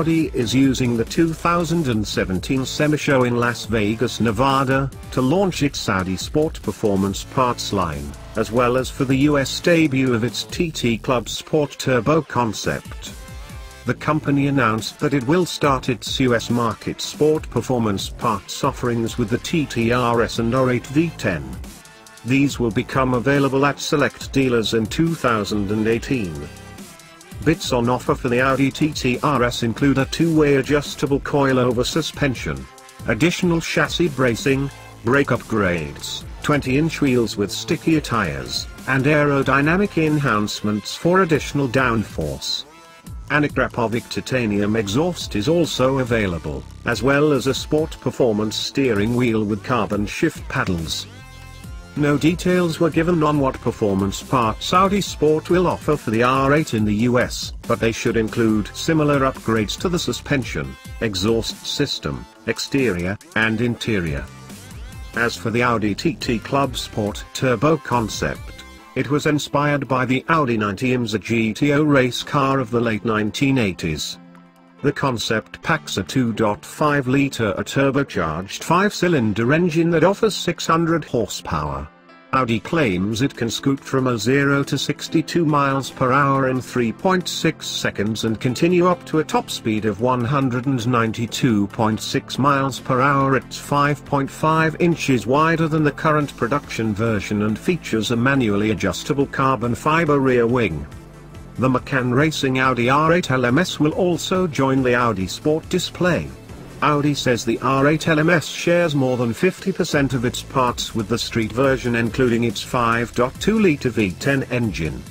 Audi is using the 2017 SEMA show in Las Vegas, Nevada, to launch its Audi Sport Performance parts line, as well as for the US debut of its TT Club Sport Turbo concept. The company announced that it will start its US market sport performance parts offerings with the TTRS and R8 V10. These will become available at select dealers in 2018. Bits on offer for the Audi TT RS include a two-way adjustable coilover suspension, additional chassis bracing, brake upgrades, 20-inch wheels with stickier tires, and aerodynamic enhancements for additional downforce. An Akrapovic titanium exhaust is also available, as well as a sport performance steering wheel with carbon shift paddles. No details were given on what performance parts Audi Sport will offer for the R8 in the US, but they should include similar upgrades to the suspension, exhaust system, exterior, and interior. As for the Audi TT Club Sport Turbo concept, it was inspired by the Audi 90 IMSA GTO race car of the late 1980s. The concept packs a 2.5-litre turbocharged 5-cylinder engine that offers 600 horsepower. Audi claims it can scoot from a 0 to 62 miles per hour in 3.6 seconds and continue up to a top speed of 192.6 miles per hour. It's 5.5 inches wider than the current production version and features a manually adjustable carbon fiber rear wing. The Magnus Racing Audi R8 LMS will also join the Audi Sport display. Audi says the R8 LMS shares more than 50% of its parts with the street version including its 5.2-litre V10 engine.